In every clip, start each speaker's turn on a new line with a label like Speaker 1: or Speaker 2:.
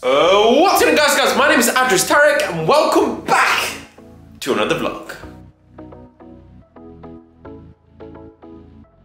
Speaker 1: Uh, what's up guys guys, my name is Adris Tariq and welcome back to another vlog.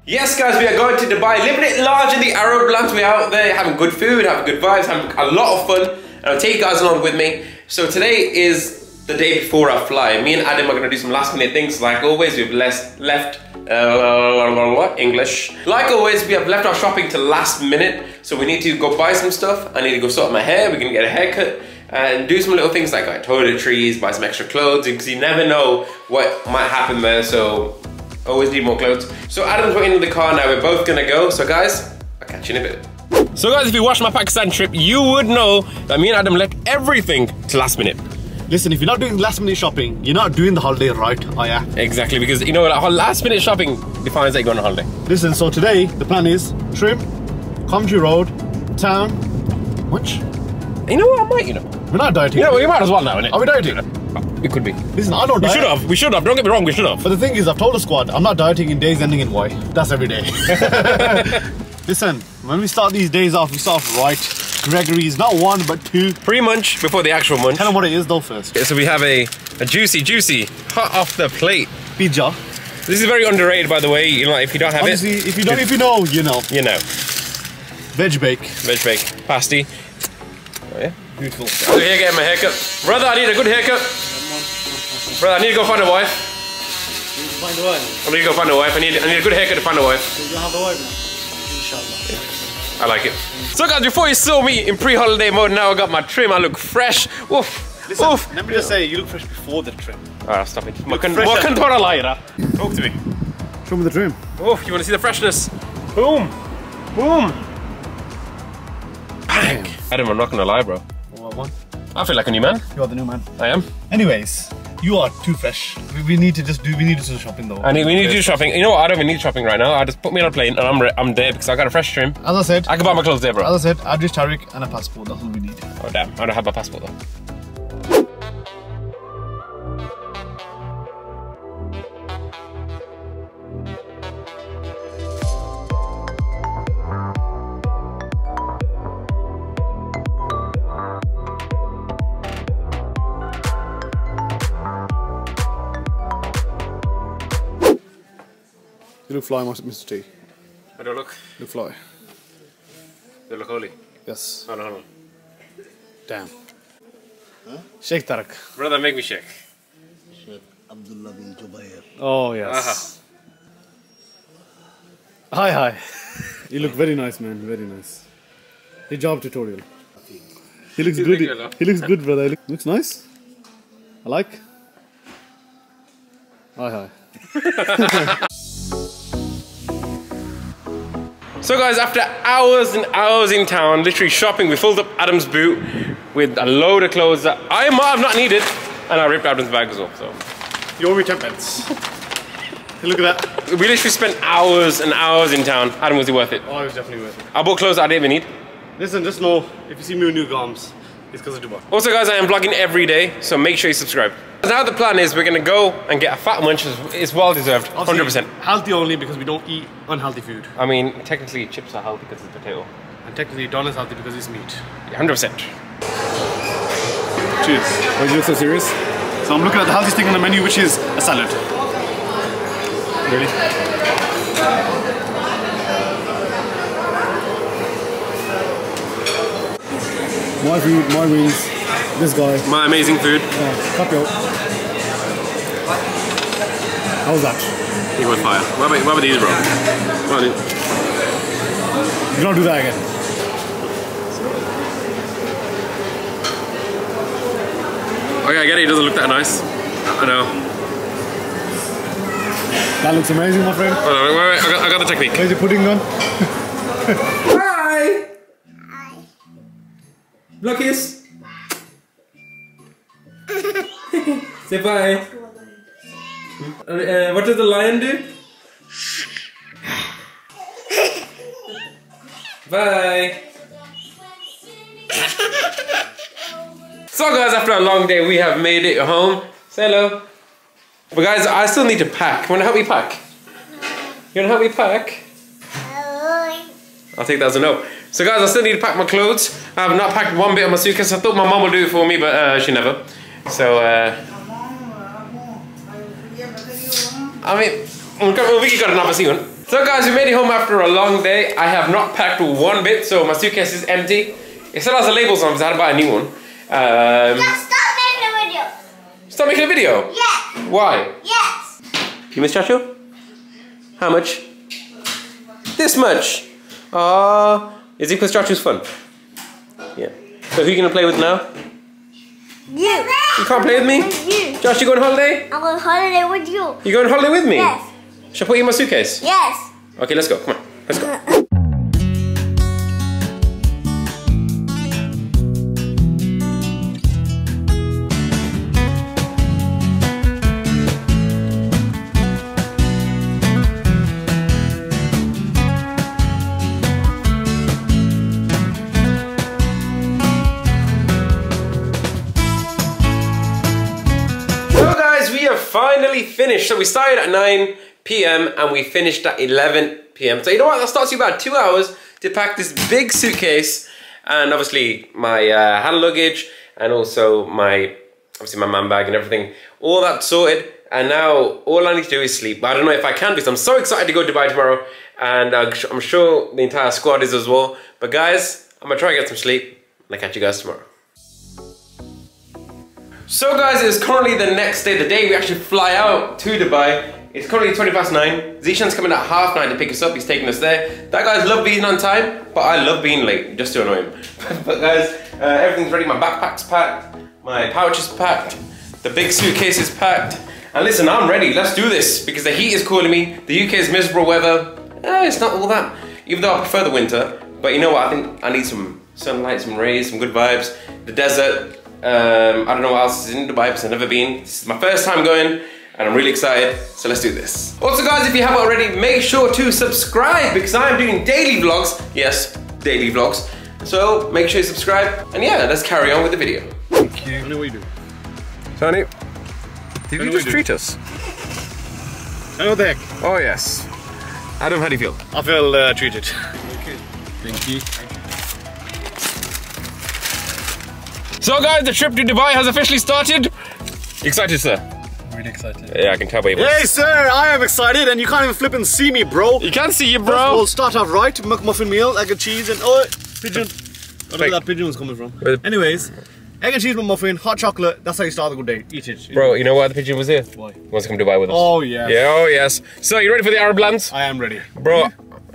Speaker 1: Yes guys, we are going to Dubai, living it large in the Arab lands. We're out there having good food, having good vibes, having a lot of fun. And I'll take you guys along with me. So today is the day before I fly. Me and Adam are gonna do some last minute things. Like always, we've less, left uh, English. Like always, we have left our shopping to last minute. So we need to go buy some stuff. I need to go sort my hair. We're gonna get a haircut and do some little things like buy toiletries, buy some extra clothes because you never know what might happen there. So always need more clothes. So Adam's waiting in the car now. We're both gonna go. So guys, I'll catch you in a bit. So guys, if you watched my Pakistan trip, you would know that me and Adam left everything to last minute.
Speaker 2: Listen, if you're not doing last minute shopping, you're not doing the holiday right, oh yeah?
Speaker 1: Exactly, because you know, last minute shopping defines that you're going on holiday.
Speaker 2: Listen, so today, the plan is trim, Coventry Road, town, which?
Speaker 1: You know what, I might, you know.
Speaker 2: We're not dieting.
Speaker 1: You know, we might as well now, innit?
Speaker 2: Are we dieting?
Speaker 1: It could be.
Speaker 2: Listen, I don't
Speaker 1: We should have, we should have, don't get me wrong, we should have.
Speaker 2: But the thing is, I've told the squad, I'm not dieting in days ending in Y. That's every day. Listen, when we start these days off, we start off right. Gregory's not one, but two.
Speaker 1: Pre-munch before the actual munch.
Speaker 2: Tell them what it is though first.
Speaker 1: Okay, so we have a, a juicy, juicy, hot off the plate.
Speaker 2: Pizza.
Speaker 1: This is very underrated, by the way. You know, if you don't have
Speaker 2: Honestly,
Speaker 1: it,
Speaker 2: if you don't, if you know, you know.
Speaker 1: you know,
Speaker 2: Veg bake.
Speaker 1: veg bake, pasty. Oh yeah.
Speaker 2: Beautiful.
Speaker 1: I'm here getting my haircut. Brother, I need a good haircut. Brother, I need to go find a wife.
Speaker 2: Find a wife.
Speaker 1: I need to go find a wife. I need, I need a good haircut to find a wife.
Speaker 2: You have a wife now. Inshallah.
Speaker 1: I like it. So guys, before you saw me in pre-holiday mode, now I got my trim. I look fresh. Woof.
Speaker 2: Listen,
Speaker 1: Oof.
Speaker 2: let me just say, you look fresh before the trim.
Speaker 1: Ah, stop it. What can
Speaker 2: fresh
Speaker 1: what
Speaker 2: and-
Speaker 1: can Dora Lyra? Talk to me.
Speaker 2: Show me the trim.
Speaker 1: Oh, you want to see the freshness? Boom. Boom. Bang. Adam, I'm not gonna lie, bro.
Speaker 2: What one?
Speaker 1: I feel like a new man.
Speaker 2: You are the new man.
Speaker 1: I am.
Speaker 2: Anyways, you are too fresh. We, we need to just do. We need to do shopping though.
Speaker 1: I need, we need to do shopping. You know what? I don't even need shopping right now. I just put me on a plane and I'm re- I'm there because I got a fresh trim.
Speaker 2: As I said,
Speaker 1: I can buy my clothes there, bro.
Speaker 2: as I said, Adris Tariq and a passport. That's all we need.
Speaker 1: Oh damn, I don't have my passport though.
Speaker 2: You look fly, Mr. T.
Speaker 1: I don't look.
Speaker 2: You look fly.
Speaker 1: You look holy.
Speaker 2: Yes.
Speaker 1: Hold on, hold on.
Speaker 2: Damn. Shake, Tarak.
Speaker 1: Brother, make me shake.
Speaker 3: Sheikh Abdullah bin Jubair.
Speaker 2: Oh yes. Hi hi. you look very nice, man. Very nice. Hijab tutorial. He looks good. He looks good, brother. He look- looks nice. I like. Hi hi.
Speaker 1: So guys, after hours and hours in town, literally shopping, we filled up Adam's boot with a load of clothes that I might have not needed, and I ripped Adam's bag as well. So
Speaker 2: You owe me ten pence. look at that.
Speaker 1: we literally spent hours and hours in town. Adam, was it worth it?
Speaker 2: Oh, it was definitely worth it.
Speaker 1: I bought clothes I didn't even need.
Speaker 2: Listen, just know if you see me with new garms, it's because of Dubai.
Speaker 1: Also guys, I am vlogging every day, so make sure you subscribe. Now the plan is we're gonna go and get a fat munch. It's well deserved, 100%.
Speaker 2: Healthy only because we don't eat unhealthy food.
Speaker 1: I mean, technically chips are healthy because it's potato.
Speaker 2: And technically, Don is healthy because it's meat.
Speaker 1: 100%.
Speaker 2: Cheers. Why do you look so serious? So I'm looking at the healthiest thing on the menu, which is a salad. Really? My food, my wings, this guy.
Speaker 1: My amazing food.
Speaker 2: Capio. How was that?
Speaker 1: He was fire. What about, what about these, bro? What about these?
Speaker 2: You don't do that again.
Speaker 1: Okay, I get it. It doesn't look that nice. I know.
Speaker 2: That looks amazing, my friend.
Speaker 1: Wait, wait, wait. I got, I got the technique.
Speaker 2: Where's your pudding gone?
Speaker 1: Ah! Hi. Say bye. Uh, what does the lion do? bye. so guys, after a long day, we have made it home. Say hello. But guys, I still need to pack. Wanna help me pack? You wanna help me pack? I'll take that as a no. So guys, I still need to pack my clothes. I have not packed one bit of my suitcase. I thought my mom would do it for me, but uh, she never. So, uh, I mean, we got, we got another soon. So guys, we made it home after a long day. I have not packed one bit, so my suitcase is empty. It still has the labels on because I had to buy a new one. Um,
Speaker 4: Just stop making a video.
Speaker 1: stop making a video.
Speaker 4: Yes.
Speaker 1: Why?
Speaker 4: Yes.
Speaker 1: You miss Chacho? How much? This much. Ah, is it because Chacho's fun? Yeah. So who are you gonna play with now?
Speaker 4: You.
Speaker 1: You can't play with me?
Speaker 4: You.
Speaker 1: Josh, you going on holiday?
Speaker 4: I'm going on holiday with you.
Speaker 1: You going on holiday with me?
Speaker 4: Yes.
Speaker 1: Shall I put you in my suitcase?
Speaker 4: Yes.
Speaker 1: Okay, let's go. Come on, let's go. finally finished. So we started at 9 p.m. and we finished at 11 p.m. So you know what? That starts you about two hours to pack this big suitcase and obviously my uh, hand luggage and also my obviously my man bag and everything. All that sorted. And now all I need to do is sleep. But I don't know if I can because I'm so excited to go to Dubai tomorrow. And uh, I'm sure the entire squad is as well. But guys, I'm gonna try and get some sleep. And I'll catch you guys tomorrow. So guys, it's currently the next day, the day we actually fly out to Dubai. It's currently 20 past 9. Zeshan's coming at half 9 to pick us up, he's taking us there. That guy's love being on time, but I love being late, just to annoy him. but guys, uh, everything's ready, my backpack's packed, my pouch is packed, the big suitcase is packed. And listen, I'm ready, let's do this, because the heat is calling me, the UK is miserable weather. Eh, it's not all that, even though I prefer the winter. But you know what, I think I need some sunlight, some rays, some good vibes. The desert, um, I don't know what else is in Dubai because I've never been. This is my first time going and I'm really excited, so let's do this. Also guys, if you haven't already, make sure to subscribe because I am doing daily vlogs. Yes, daily vlogs. So make sure you subscribe and yeah, let's carry on with the video.
Speaker 2: Thank you. I know what you do.
Speaker 1: Tony, did you just
Speaker 2: do.
Speaker 1: treat us?
Speaker 2: I know the heck.
Speaker 1: Oh yes. Adam, how do you feel?
Speaker 2: I feel uh, treated.
Speaker 3: Thank you.
Speaker 1: So guys, the trip to Dubai has officially started. Excited, sir?
Speaker 3: Really excited.
Speaker 1: Yeah, I can tell by your voice.
Speaker 2: Hey sir, I am excited and you can't even flip and see me, bro.
Speaker 1: You can't see you,
Speaker 2: First of all,
Speaker 1: bro.
Speaker 2: start off right, McMuffin meal, egg and cheese and oh, pigeon. I don't know where that pigeon was coming from. Anyways, egg and cheese McMuffin, hot chocolate, that's how you start a good day. Eat it.
Speaker 1: Bro, you know why the pigeon was here?
Speaker 2: Why?
Speaker 1: He wants to come to Dubai with us.
Speaker 2: Oh yeah.
Speaker 1: Yeah, oh yes. So, you ready for the Arab lands?
Speaker 2: I am ready.
Speaker 1: Bro,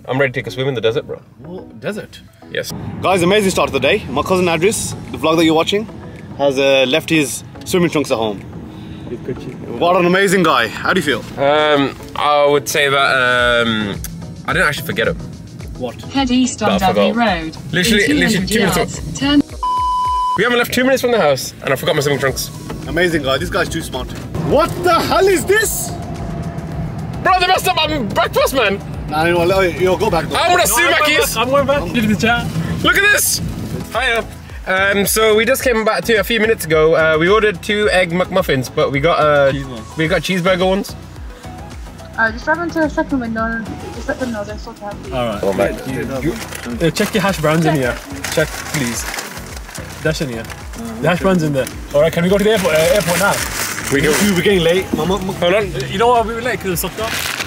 Speaker 1: I'm ready to take a swim in the desert, bro.
Speaker 2: Oh, desert.
Speaker 1: Yes.
Speaker 2: Guys, amazing start of the day. My cousin Adris, the vlog that you're watching, has uh, left his swimming trunks at home. What an amazing guy. How do you feel?
Speaker 1: Um, I would say that um, I didn't actually forget him.
Speaker 2: What?
Speaker 5: Head east on
Speaker 1: But
Speaker 5: Dudley. Road.
Speaker 1: Literally- literally
Speaker 5: 200
Speaker 1: two minutes
Speaker 5: yards, Turn
Speaker 1: We haven't left two minutes from the house, and I forgot my swimming trunks.
Speaker 2: Amazing guy. This guy's too smart. What the hell is this?
Speaker 1: Bro, they messed up my breakfast, man.
Speaker 2: Nah, you know, you'll go back.
Speaker 1: I'm gonna sue Mackey's.
Speaker 3: I'm going back into the chat.
Speaker 1: Look at this. Hiya. Um, so we just came back to a few minutes ago. Uh, we ordered two egg McMuffins, but we got uh,
Speaker 3: Cheese ones.
Speaker 1: we got cheeseburger ones.
Speaker 5: Uh, just drive into the second window and just let them know they're still happy.
Speaker 3: Alright.
Speaker 1: Oh, mate.
Speaker 3: Uh, check your hash browns in here. Check, please. Dash in here. The hash browns in there. Alright, can we go to the airport, uh, airport now?
Speaker 1: We go.
Speaker 2: You were getting late. My mum.
Speaker 1: Hold on.
Speaker 3: You know what we were late because of soccer?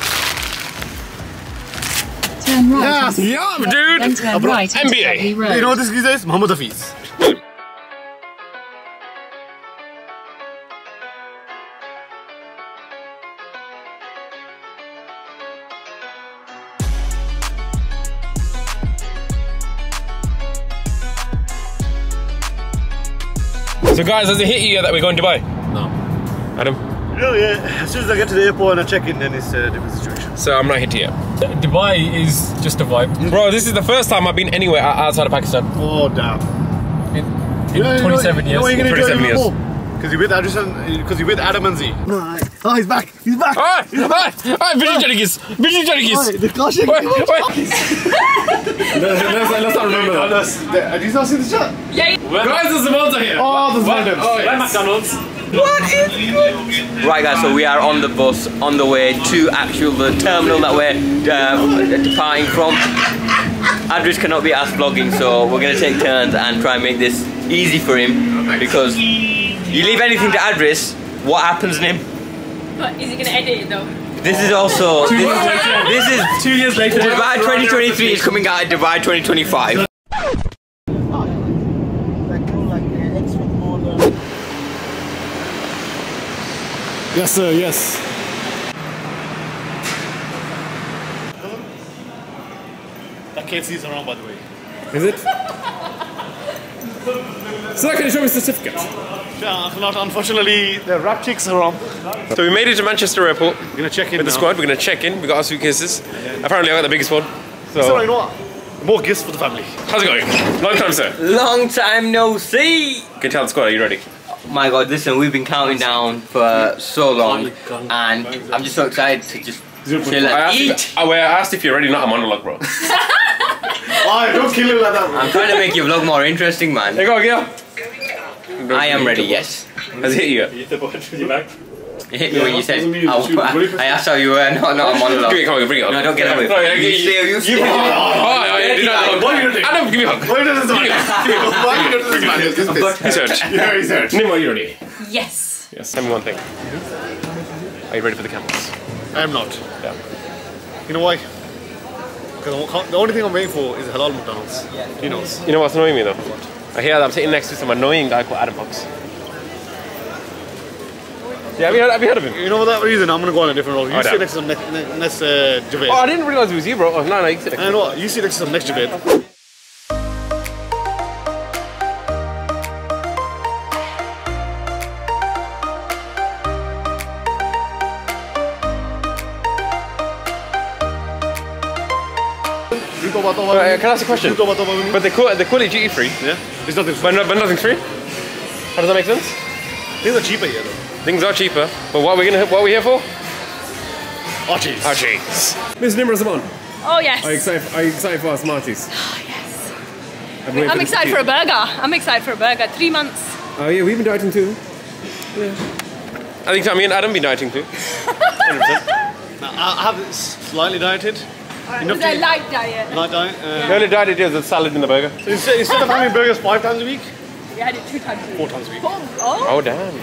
Speaker 5: Turn right.
Speaker 2: Yes.
Speaker 5: onto-
Speaker 1: Yeah, dude.
Speaker 5: Then turn right into
Speaker 1: NBA.
Speaker 5: Road.
Speaker 2: You know what this guy is? Muhammad Hafiz.
Speaker 1: So guys, has it hit you yet that we're going to Dubai?
Speaker 3: No.
Speaker 1: Adam.
Speaker 2: No, yeah. As soon as I get to the airport and I check in, then it's a different situation.
Speaker 1: So I'm not hit yet.
Speaker 3: Dubai is just a vibe.
Speaker 1: Bro, this is the first time I've been anywhere outside of Pakistan.
Speaker 2: Oh damn.
Speaker 3: In, in
Speaker 2: You know- you know-
Speaker 3: 27
Speaker 2: you know what
Speaker 3: years.
Speaker 2: you're
Speaker 1: 27 years.
Speaker 2: more? Because you're with Adris because uh, you're with Adam and Z. Oh, he's back. He's back.
Speaker 1: Alright, alright, alright, Vision Janikis, Vision Janikis.
Speaker 2: the car shaking.
Speaker 1: Wait, wait. let's, let's not remember that.
Speaker 2: Have you not seen the shot?
Speaker 1: Guys, there's the monster here.
Speaker 2: Oh, there's one of them.
Speaker 1: Oh, yeah.
Speaker 3: McDonald's.
Speaker 6: Right guys, so we are on the bus on the way to actual the terminal that we're uh, departing from. Adris cannot be asked vlogging, so we're gonna take turns and try and make this easy for him because you leave anything to Adris, what happens in him?
Speaker 5: But is he gonna edit it though?
Speaker 6: This is also this, this is
Speaker 3: Two years later.
Speaker 6: Dubai 2023 is coming out in Dubai 2025.
Speaker 3: Yes, sir. Yes.
Speaker 2: That KFC is around, by the way.
Speaker 3: Is it? so can you show me the certificate?
Speaker 2: Yeah, not unfortunately, the rap chicks are around.
Speaker 1: So we made it to Manchester Airport
Speaker 2: We're gonna check in
Speaker 1: with the squad. We're gonna check in. We got our suitcases. Apparently, I got the biggest one.
Speaker 2: So,
Speaker 1: So,
Speaker 2: you know what? More gifts for the family.
Speaker 1: how's it going? Long time, sir.
Speaker 6: Long time no see.
Speaker 1: Can you tell the squad? Are you ready?
Speaker 6: My God, listen, we've been counting down for so long, and I'm just so excited to just chill
Speaker 1: I
Speaker 6: and
Speaker 1: asked,
Speaker 6: eat.
Speaker 1: if, I, well, I asked if you're ready, not a monologue, bro.
Speaker 2: Why? Don't kill him like that, bro.
Speaker 6: I'm trying to make your vlog more interesting, man.
Speaker 1: Here you go, Gil.
Speaker 6: I am ready, yes.
Speaker 1: Has it hit you? Yet?
Speaker 6: It hit me when you said,
Speaker 2: oh,
Speaker 6: I,
Speaker 2: it.
Speaker 6: I, I asked how you were, not, not a monologue.
Speaker 1: Give me, come on, bring it up.
Speaker 6: No, don't get away.
Speaker 1: No, yeah,
Speaker 6: You
Speaker 1: you,
Speaker 6: stay, you stay.
Speaker 1: Oh, yeah, yeah, do that.
Speaker 2: What you?
Speaker 1: Adam, give me a hug.
Speaker 2: Why does this man? Why are you doing this man? Just piss.
Speaker 1: He's hurt.
Speaker 2: Yeah, he's hurt.
Speaker 1: Nemo, are ready?
Speaker 5: Yes.
Speaker 1: Yes. Tell me one thing. Are you ready for the camels?
Speaker 2: I am not.
Speaker 1: Yeah.
Speaker 2: You know why? Because the only thing I'm waiting for is halal McDonald's. He knows.
Speaker 1: You know what's annoying me though? I hear that I'm sitting next to some annoying guy called Adam Fox. Yeah, have you heard, have you heard of him?
Speaker 2: You know for that reason, I'm gonna go on a different road. You
Speaker 1: Oh,
Speaker 2: sit
Speaker 1: damn.
Speaker 2: next to some next, uh, Javed.
Speaker 1: Oh, I didn't realize it was you, bro. Oh, no, no, you sit next to
Speaker 2: you know what? You sit next to some next Javed.
Speaker 1: Uh, can I ask a question?
Speaker 2: You go about over
Speaker 1: But they call, they call it duty free,
Speaker 2: Yeah? There's nothing.
Speaker 1: but, no, but nothing's free? How does that make sense?
Speaker 2: Things are cheaper here though.
Speaker 1: Things are cheaper, but what are we gonna what are we here for?
Speaker 2: Archie's.
Speaker 1: Archie's.
Speaker 3: Miss Nimra Zaman,
Speaker 5: Oh yes.
Speaker 3: are you excited, are you excited for our Smarties?
Speaker 5: Oh yes.
Speaker 3: I've been waiting
Speaker 5: I'm excited
Speaker 3: to
Speaker 5: for a burger. I'm excited for a burger. Three months.
Speaker 3: Oh yeah, we've been dieting too. Yeah.
Speaker 1: I think me and Adam been dieting too.
Speaker 2: Now, I I have slightly dieted. Enough
Speaker 5: It's a
Speaker 2: to
Speaker 5: light diet.
Speaker 2: light diet. Uh,
Speaker 1: The only diet it is is salad in the burger.
Speaker 2: so instead, instead of having burgers five times a week,
Speaker 5: We had it two times a week.
Speaker 2: four times a week.
Speaker 5: Four. Oh.
Speaker 1: Oh damn.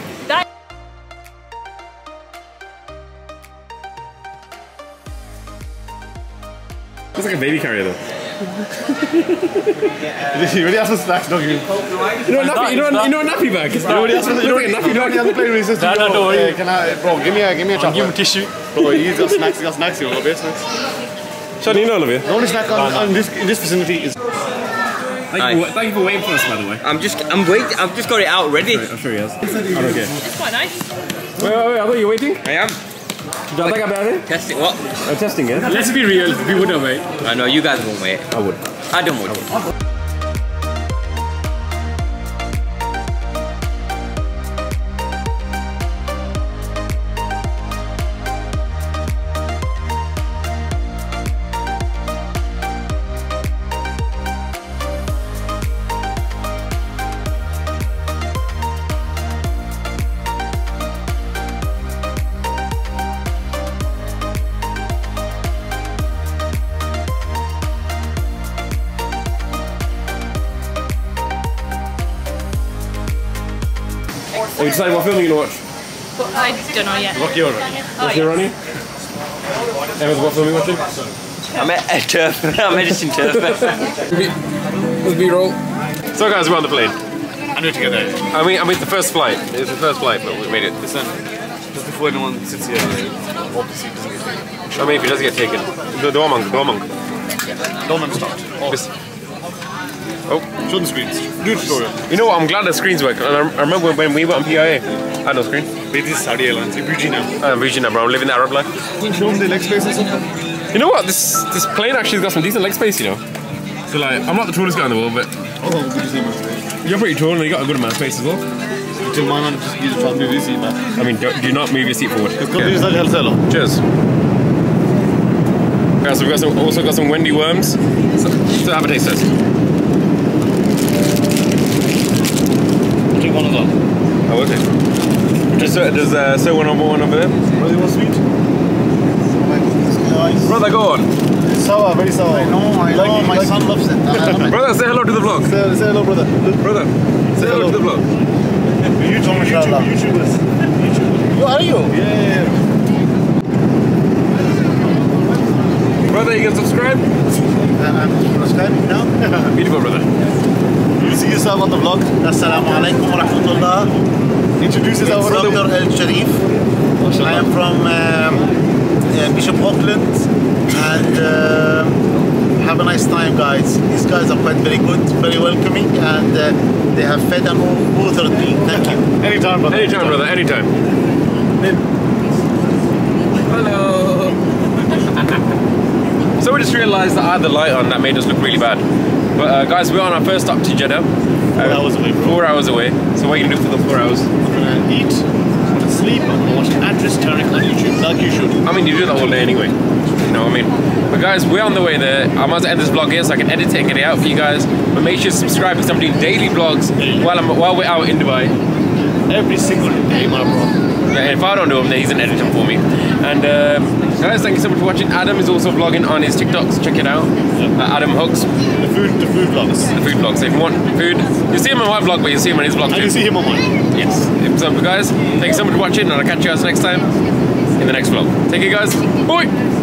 Speaker 3: Looks like a baby carrier though.
Speaker 2: You already asked for snacks, don't you?
Speaker 3: You know, a nappy, you know, a- you know a nappy bag? You
Speaker 2: already asked for you
Speaker 3: Looks like a nappy
Speaker 2: already
Speaker 3: bag.
Speaker 2: asked the plane when he says
Speaker 3: No, no, don't worry.
Speaker 2: uh, can I, bro, give me a, give me a chocolate.
Speaker 3: Give him tissue.
Speaker 2: Bro, he's got snacks, He's got snacks, you know, beer snacks.
Speaker 3: Sean, you know Olivia.
Speaker 2: The only snack on, on this, in this vicinity is
Speaker 3: Thank you, for, thank you for waiting for us, by the way.
Speaker 6: I'm just, I'm waiting, I've just got it out ready.
Speaker 3: I'm sure he has. I don't care.
Speaker 5: It's quite nice.
Speaker 3: Wait, wait, wait, I thought you were waiting.
Speaker 6: I am.
Speaker 3: Do you think about it?
Speaker 6: Testing what?
Speaker 3: I'm testing it. Let's be real, we wouldn't wait.
Speaker 6: I know, you guys won't wait.
Speaker 3: I would.
Speaker 6: I don't want to.
Speaker 3: Have you decided what film you're gonna watch?
Speaker 5: But I don't know yet.
Speaker 2: Rocky Horror.
Speaker 5: Oh,
Speaker 3: You're
Speaker 5: yeah.
Speaker 3: Ronnie? Emma's what film are you watching?
Speaker 6: I'm a, a turf, I'm medicine turf.
Speaker 3: Let's be roll.
Speaker 1: So guys, we're on the plane.
Speaker 2: I need to get there.
Speaker 1: I mean, I mean the first flight. It's the first flight, but we made it.
Speaker 2: Listen, just before anyone sits here, hope the seat doesn't get taken.
Speaker 1: I mean, if it does get taken, the door monk, door monk.
Speaker 2: Don't. Oh,
Speaker 1: This- Oh,
Speaker 2: show the screens. Do tutorial.
Speaker 1: you know what? I'm glad the screens work. And I, I remember when we were on PIA, I had no screen.
Speaker 2: Wait, this is Saudi Airlines. BG now.
Speaker 1: I'm now, bro. I'm living the Arab life.
Speaker 2: Show them the leg space and stuff.
Speaker 1: You know what? This this plane actually has got some decent leg space. You know.
Speaker 3: So like, I'm not the tallest guy in the world, but
Speaker 2: Oh, good to see you.
Speaker 3: you're pretty tall and you got a good amount of space as well.
Speaker 2: Till my man just use the top seat, man.
Speaker 1: I mean, do, do not move your seat forward.
Speaker 2: Let's go to Saudi
Speaker 1: Cheers. Guys, we've got some, also got some Wendy worms. So, so have a taste test.
Speaker 2: Take one of them.
Speaker 1: Oh, okay. Just uh, does uh, so one over one over there.
Speaker 2: Brother, you want sweet?
Speaker 1: Brother, go on.
Speaker 2: It's sour, very sour. I know, I like, know. My like, son loves it.
Speaker 1: Brother, say hello to the vlog.
Speaker 2: Say, say hello, brother.
Speaker 1: Brother, say hello, to the vlog.
Speaker 2: YouTube, YouTube, YouTubers. YouTubers. You are you? Yeah, yeah,
Speaker 1: Brother, you can subscribe?
Speaker 2: Uh, I'm subscribing now.
Speaker 1: Beautiful, brother.
Speaker 2: You see yourself on the vlog?
Speaker 7: Assalamu alaikum wa rahmatullah.
Speaker 2: Introduce yourself,
Speaker 7: It's. Dr. El Sharif. I am from um, uh, Bishop Auckland and uh, have a nice time, guys. These guys are quite very good, very welcoming, and uh, they have fed and watered me. Thank you.
Speaker 2: Anytime, brother.
Speaker 1: Anytime, brother, anytime. Hello. so we just realised that I had the light on that made us look really bad. But uh, guys, we're on our first stop to Jeddah.
Speaker 2: Four hours away, bro.
Speaker 1: Four hours away. So what are you gonna do for the four hours?
Speaker 2: I'm gonna eat, I'm gonna sleep, I'm gonna watch Adris Tariq on YouTube, like you should.
Speaker 1: I mean, you do that all day anyway. You know what I mean? But guys, we're on the way there. I might as well end this vlog here so I can edit it and get it out for you guys. But make sure to subscribe because I'm doing daily vlogs while I'm while we're out in Dubai.
Speaker 2: Every single day, my bro.
Speaker 1: Yeah, if I don't do them, then he's an editor for me. And um, guys, thank you so much for watching. Adam is also vlogging on his TikToks. Check it out. Uh, Adam Hux,
Speaker 2: The food, the food vlogs.
Speaker 1: the food vlog. So if you want food, you see him on my vlog, but you see him on his vlog
Speaker 2: And
Speaker 1: too.
Speaker 2: you see him on mine.
Speaker 1: Yes. So guys, thank you so much for watching, and I'll catch you guys next time in the next vlog. Take care, guys. Bye.